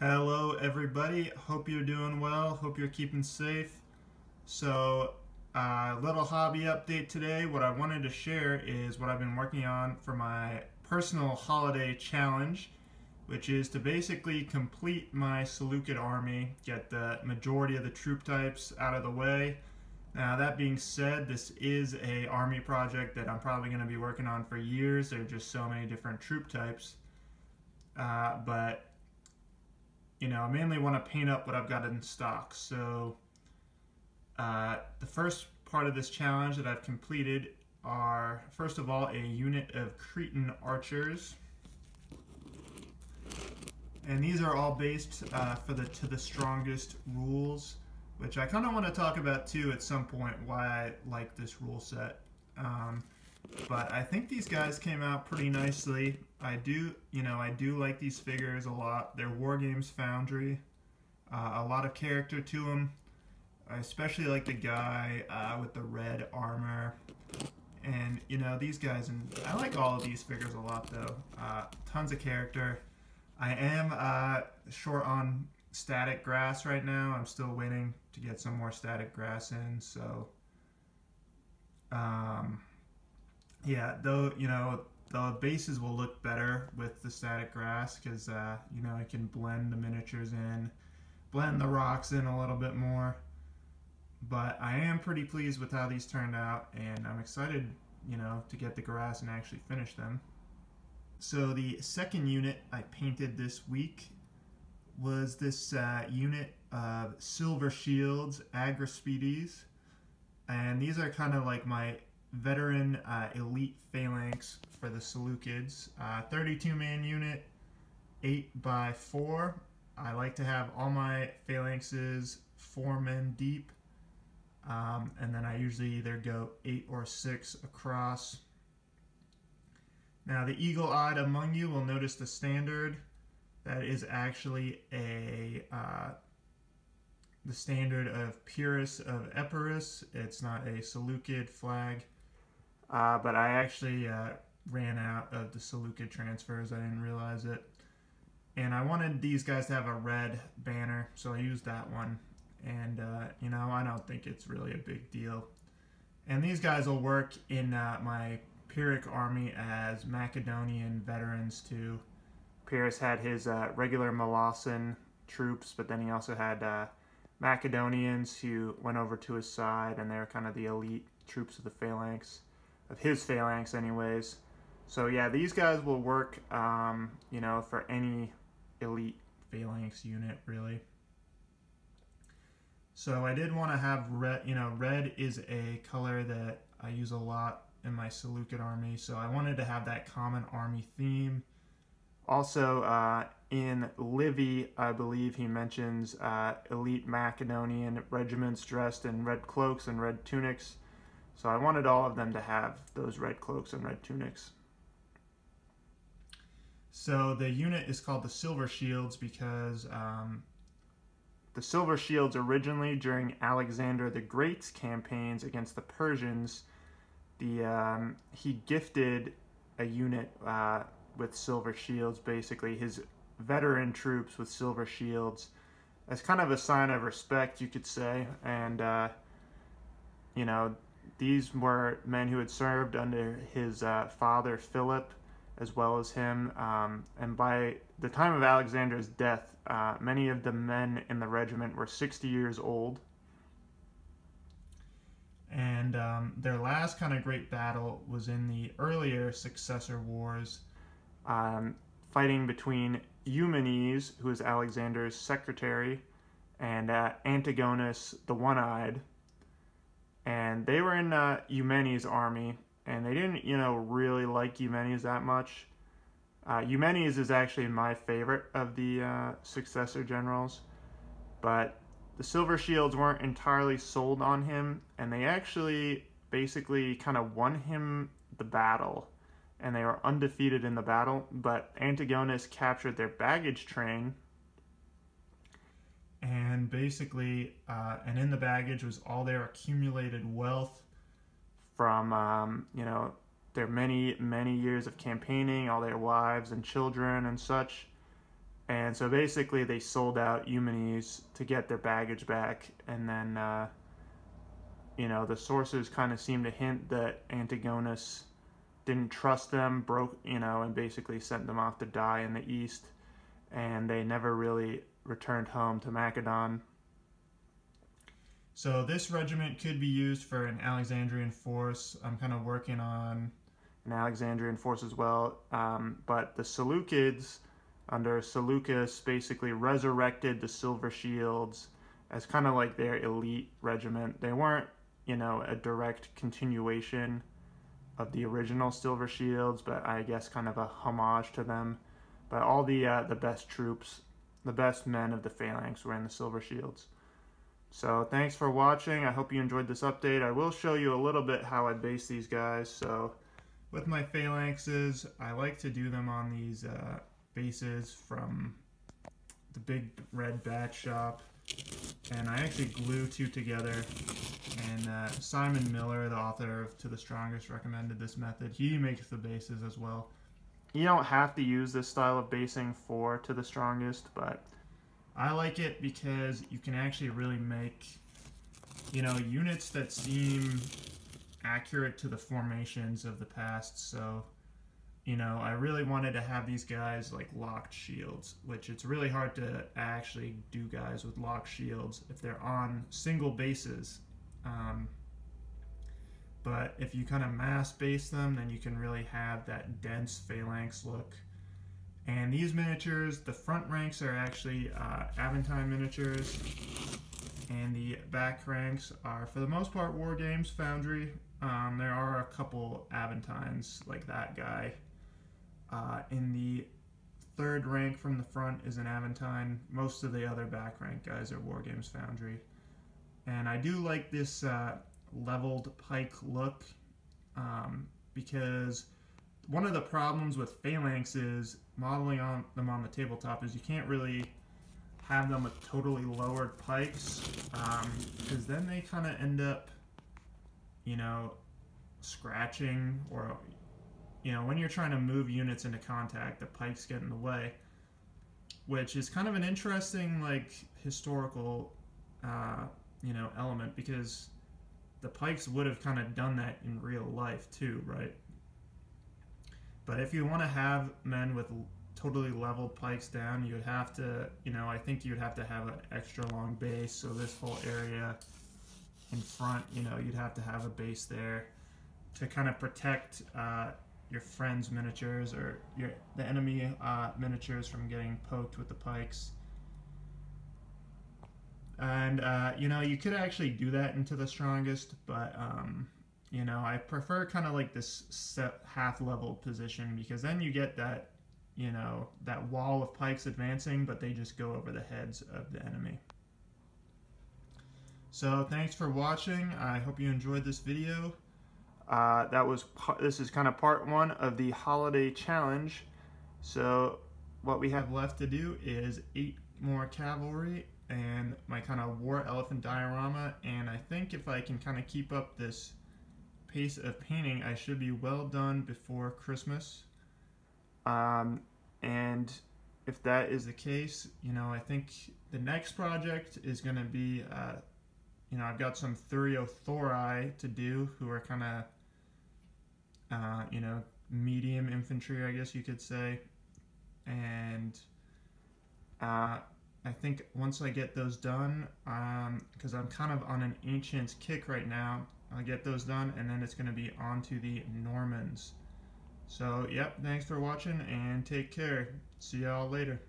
Hello, everybody. Hope you're doing well. Hope you're keeping safe. So, a uh, little hobby update today. What I wanted to share is what I've been working on for my personal holiday challenge, which is to basically complete my Seleucid army, get the majority of the troop types out of the way. Now, that being said, this is a army project that I'm probably going to be working on for years. There are just so many different troop types. Uh, but you know, I mainly want to paint up what I've got in stock. So uh, the first part of this challenge that I've completed are, first of all, a unit of Cretan archers. And these are all based uh, for the to the strongest rules, which I kind of want to talk about too at some point why I like this rule set. Um, but I think these guys came out pretty nicely. I do, you know, I do like these figures a lot. They're Wargames Foundry. Uh, a lot of character to them. I especially like the guy uh, with the red armor. And, you know, these guys, and I like all of these figures a lot, though. Uh, tons of character. I am uh, short on static grass right now. I'm still waiting to get some more static grass in, so... Um, yeah, though, you know, the bases will look better with the static grass because, uh, you know, it can blend the miniatures in, blend the rocks in a little bit more. But I am pretty pleased with how these turned out, and I'm excited, you know, to get the grass and actually finish them. So the second unit I painted this week was this uh, unit of Silver Shields Argyraspides. And these are kind of like my veteran uh, elite phalanx for the Seleucids. Uh, 32 man unit, 8 by 4 I like to have all my phalanxes 4 men deep. Um, and then I usually either go 8 or 6 across. Now the eagle-eyed among you will notice the standard. That is actually a uh, the standard of Pyrrhus of Epirus. It's not a Seleucid flag. Uh, but I actually uh, ran out of the Seleucid transfers. I didn't realize it. And I wanted these guys to have a red banner, so I used that one. And, uh, you know, I don't think it's really a big deal. And these guys will work in uh, my Pyrrhic army as Macedonian veterans too. Pyrrhus had his uh, regular Molossian troops, but then he also had uh, Macedonians who went over to his side, and they're kind of the elite troops of the phalanx of his phalanx anyways. So yeah, these guys will work, um, you know, for any elite phalanx unit really. So I did want to have red, you know, red is a color that I use a lot in my Seleucid army, so I wanted to have that common army theme. Also, uh, in Livy, I believe he mentions uh, elite Macedonian regiments dressed in red cloaks and red tunics. So I wanted all of them to have those red cloaks and red tunics. So the unit is called the Silver Shields because um, the Silver Shields originally during Alexander the Great's campaigns against the Persians, the um, he gifted a unit uh, with silver shields, basically his veteran troops with silver shields, as kind of a sign of respect, you could say, and uh, you know these were men who had served under his uh, father Philip, as well as him. Um, and by the time of Alexander's death, uh, many of the men in the regiment were 60 years old. And um, their last kind of great battle was in the earlier successor wars, um, fighting between Eumenes, who was Alexander's secretary, and uh, Antigonus the One-Eyed, and they were in uh, Eumenes' army, and they didn't, you know, really like Eumenes that much. Uh, Eumenes is actually my favorite of the uh, successor generals, but the Silver Shields weren't entirely sold on him, and they actually basically kind of won him the battle, and they were undefeated in the battle, but Antigonus captured their baggage train, and basically, uh, and in the baggage was all their accumulated wealth from, um, you know, their many, many years of campaigning, all their wives and children and such. And so basically, they sold out Eumenes to get their baggage back, and then, uh, you know, the sources kind of seem to hint that Antigonus didn't trust them, broke, you know, and basically sent them off to die in the east, and they never really returned home to Macedon. So this regiment could be used for an Alexandrian force. I'm kind of working on an Alexandrian force as well, um, but the Seleucids under Seleucus basically resurrected the Silver Shields as kind of like their elite regiment. They weren't, you know, a direct continuation of the original Silver Shields, but I guess kind of a homage to them. But all the uh, the best troops, the best men of the phalanx were in the Silver Shields. So thanks for watching. I hope you enjoyed this update. I will show you a little bit how I base these guys. So with my phalanxes, I like to do them on these uh, bases from the big red bat shop. And I actually glue two together. And uh, Simon Miller, the author of To the Strongest, recommended this method. He makes the bases as well. You don't have to use this style of basing for To the Strongest, but... I like it because you can actually really make, you know, units that seem accurate to the formations of the past. So you know, I really wanted to have these guys like locked shields, which it's really hard to actually do guys with locked shields if they're on single bases. Um, but if you kind of mass base them, then you can really have that dense phalanx look. And these miniatures, the front ranks are actually uh, Aventine miniatures, and the back ranks are, for the most part, War Games Foundry. Um, there are a couple Aventines, like that guy, uh, in the third rank from the front is an Aventine. Most of the other back rank guys are Wargames Foundry. And I do like this uh, leveled pike look um, because one of the problems with Phalanx is modeling on them on the tabletop is you can't really have them with totally lowered pikes because um, then they kind of end up, you know, scratching or you know, when you're trying to move units into contact, the pikes get in the way, which is kind of an interesting, like, historical, uh, you know, element because the pikes would have kind of done that in real life too, right? But if you want to have men with totally leveled pikes down, you would have to, you know, I think you'd have to have an extra long base. So this whole area in front, you know, you'd have to have a base there to kind of protect uh, your friend's miniatures or your the enemy uh, miniatures from getting poked with the pikes. And uh, you know you could actually do that in To the Strongest, but um, you know I prefer kind of like this set half level position because then you get that you know that wall of pikes advancing, but they just go over the heads of the enemy. So thanks for watching. I hope you enjoyed this video. Uh, that was this is kind of part one of the holiday challenge. So what we have left to do is eight more cavalry and my kind of war elephant diorama. And I think if I can kind of keep up this pace of painting, I should be well done before Christmas. Um, and if that is the case, you know, I think the next project is going to be, uh, you know, I've got some Thureophoroi to do who are kind of uh, you know, medium infantry, I guess you could say. And uh, I think once I get those done, because um, I'm kind of on an ancient kick right now, I'll get those done and then it's going to be on to the Normans. So, yep, thanks for watching and take care. See y'all later.